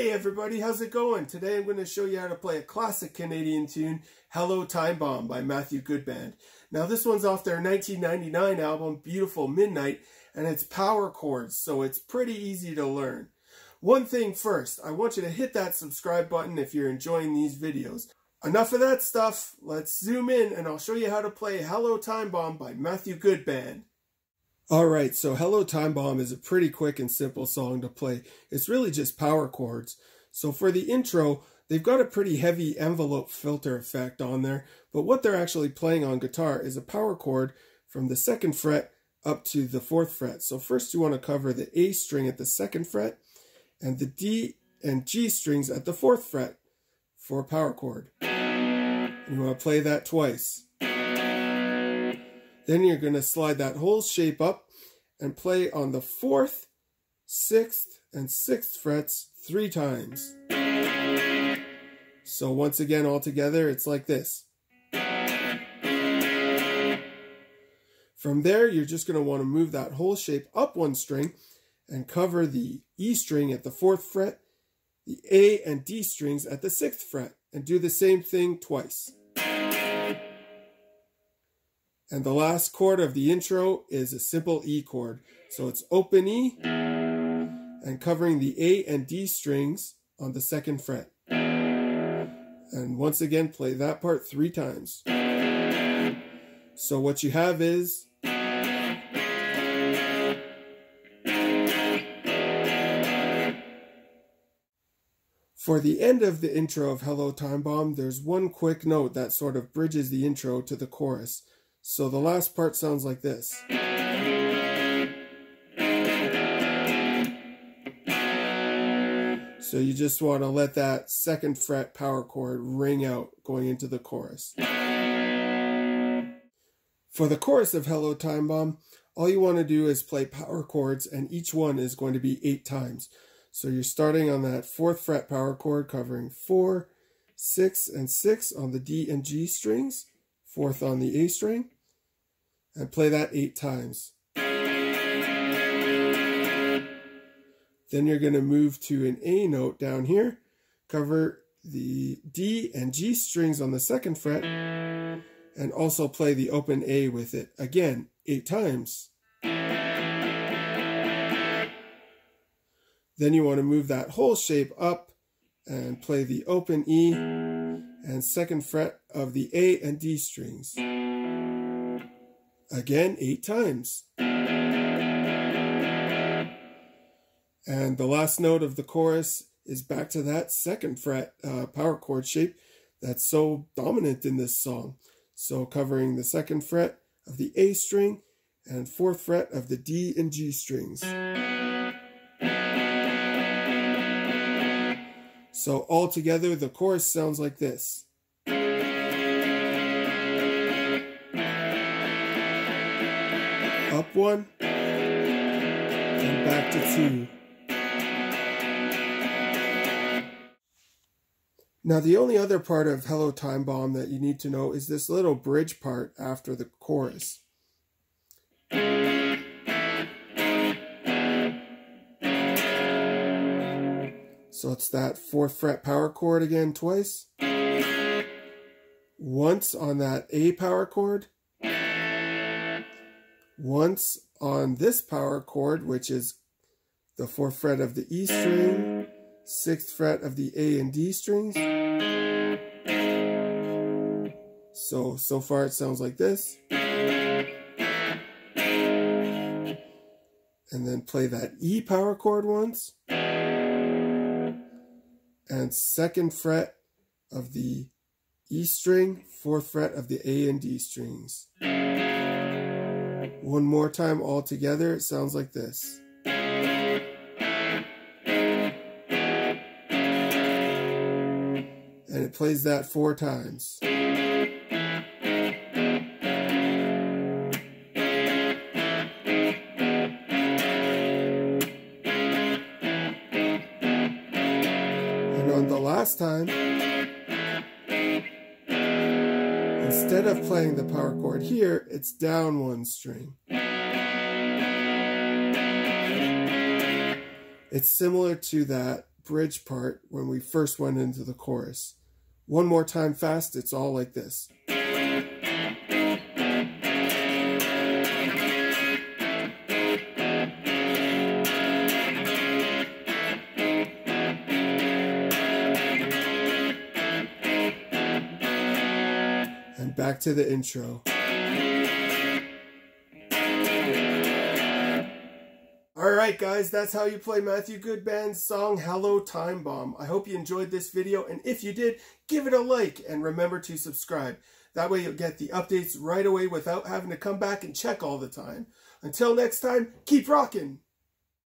Hey everybody, how's it going? Today I'm going to show you how to play a classic Canadian tune, Hello Time Bomb by Matthew Good Band. Now this one's off their 1999 album, Beautiful Midnight, and it's power chords, so it's pretty easy to learn. One thing first, I want you to hit that subscribe button if you're enjoying these videos. Enough of that stuff, let's zoom in and I'll show you how to play Hello Time Bomb by Matthew Good Band. Alright, so Hello Time Bomb is a pretty quick and simple song to play. It's really just power chords. So for the intro, they've got a pretty heavy envelope filter effect on there, but what they're actually playing on guitar is a power chord from the second fret up to the fourth fret. So first you want to cover the A string at the second fret and the D and G strings at the fourth fret for a power chord. And you want to play that twice. Then you're going to slide that whole shape up and play on the fourth, sixth, and sixth frets three times. So once again, all together, it's like this. From there, you're just going to want to move that whole shape up one string and cover the E string at the fourth fret, the A and D strings at the sixth fret, and do the same thing twice. And the last chord of the intro is a simple E chord. So it's open E and covering the A and D strings on the second fret. And once again, play that part three times. So what you have is For the end of the intro of Hello Time Bomb, there's one quick note that sort of bridges the intro to the chorus. So the last part sounds like this. So you just want to let that second fret power chord ring out going into the chorus. For the chorus of Hello Time Bomb, all you want to do is play power chords and each one is going to be eight times. So you're starting on that fourth fret power chord covering four, six, and six on the D and G strings fourth on the A string, and play that eight times. Then you're going to move to an A note down here, cover the D and G strings on the second fret, and also play the open A with it, again, eight times. Then you want to move that whole shape up and play the open E and second fret of the A and D strings. Again, eight times. And the last note of the chorus is back to that second fret uh, power chord shape that's so dominant in this song. So covering the second fret of the A string and fourth fret of the D and G strings. So all together, the chorus sounds like this. Up one, and back to two. Now the only other part of Hello Time Bomb that you need to know is this little bridge part after the chorus. So it's that fourth fret power chord again twice. Once on that A power chord. Once on this power chord, which is the fourth fret of the E string, sixth fret of the A and D strings. So, so far it sounds like this. And then play that E power chord once and second fret of the E string, fourth fret of the A and D strings. One more time all together, it sounds like this. And it plays that four times. Time, instead of playing the power chord here, it's down one string. It's similar to that bridge part when we first went into the chorus. One more time fast, it's all like this. Back to the intro. Alright guys, that's how you play Matthew Good Band's song Hello Time Bomb. I hope you enjoyed this video and if you did, give it a like and remember to subscribe. That way you'll get the updates right away without having to come back and check all the time. Until next time, keep rocking!